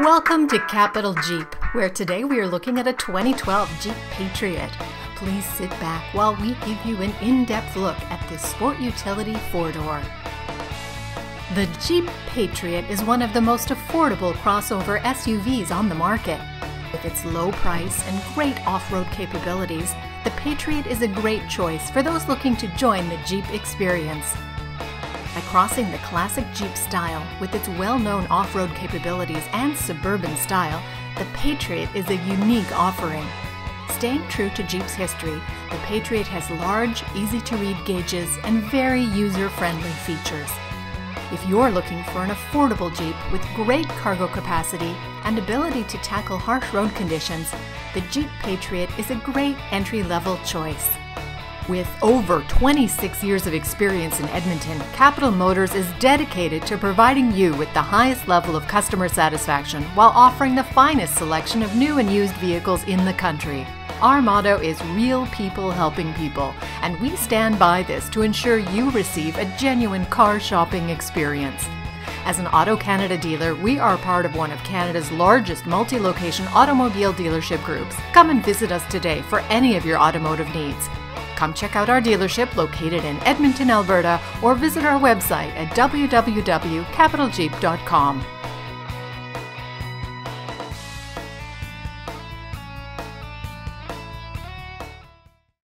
Welcome to Capital Jeep, where today we are looking at a 2012 Jeep Patriot. Please sit back while we give you an in depth look at this sport utility four door. The Jeep Patriot is one of the most affordable crossover SUVs on the market. With its low price and great off road capabilities, the Patriot is a great choice for those looking to join the Jeep experience. By crossing the classic Jeep style with its well-known off-road capabilities and suburban style, the Patriot is a unique offering. Staying true to Jeep's history, the Patriot has large, easy-to-read gauges and very user-friendly features. If you're looking for an affordable Jeep with great cargo capacity and ability to tackle harsh road conditions, the Jeep Patriot is a great entry-level choice. With over 26 years of experience in Edmonton, Capital Motors is dedicated to providing you with the highest level of customer satisfaction while offering the finest selection of new and used vehicles in the country. Our motto is Real People Helping People, and we stand by this to ensure you receive a genuine car shopping experience. As an Auto Canada dealer, we are part of one of Canada's largest multi location automobile dealership groups. Come and visit us today for any of your automotive needs. Come check out our dealership located in Edmonton, Alberta, or visit our website at www.capitaljeep.com.